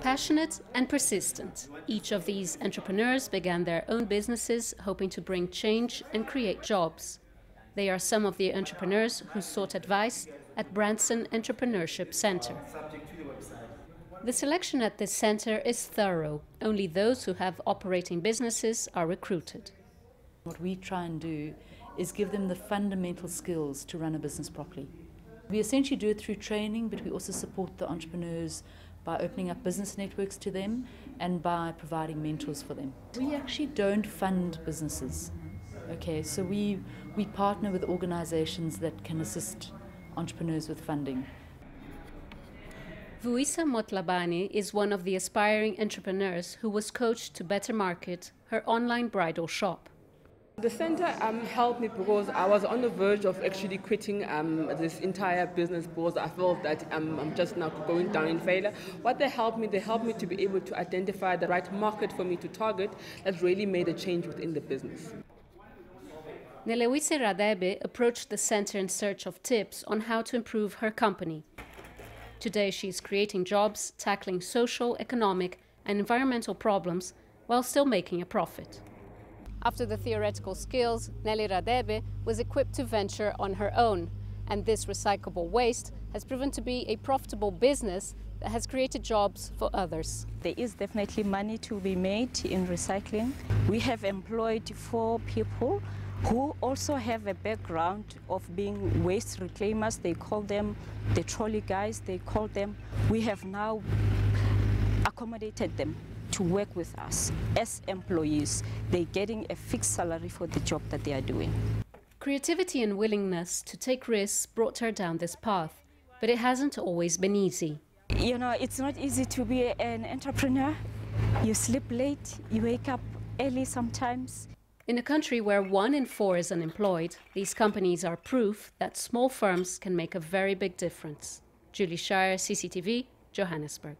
Passionate and persistent, each of these entrepreneurs began their own businesses hoping to bring change and create jobs. They are some of the entrepreneurs who sought advice at Branson Entrepreneurship Center. The selection at this center is thorough. Only those who have operating businesses are recruited. What we try and do is give them the fundamental skills to run a business properly. We essentially do it through training, but we also support the entrepreneurs by opening up business networks to them and by providing mentors for them. We actually don't fund businesses. Okay, so we, we partner with organizations that can assist entrepreneurs with funding. Vuisa Motlabani is one of the aspiring entrepreneurs who was coached to better market her online bridal shop. The center um, helped me because I was on the verge of actually quitting um, this entire business because I felt that um, I'm just now going down in failure. What they helped me, they helped me to be able to identify the right market for me to target that really made a change within the business. Nelewise Radebe approached the center in search of tips on how to improve her company. Today, she is creating jobs, tackling social, economic, and environmental problems while still making a profit. After the theoretical skills, Nelly Radebe was equipped to venture on her own, and this recyclable waste has proven to be a profitable business that has created jobs for others. There is definitely money to be made in recycling. We have employed four people who also have a background of being waste reclaimers. They call them the trolley guys, they call them. We have now accommodated them to work with us as employees. They're getting a fixed salary for the job that they are doing. Creativity and willingness to take risks brought her down this path, but it hasn't always been easy. You know, it's not easy to be an entrepreneur. You sleep late, you wake up early sometimes. In a country where one in four is unemployed, these companies are proof that small firms can make a very big difference. Julie Scheier, CCTV, Johannesburg.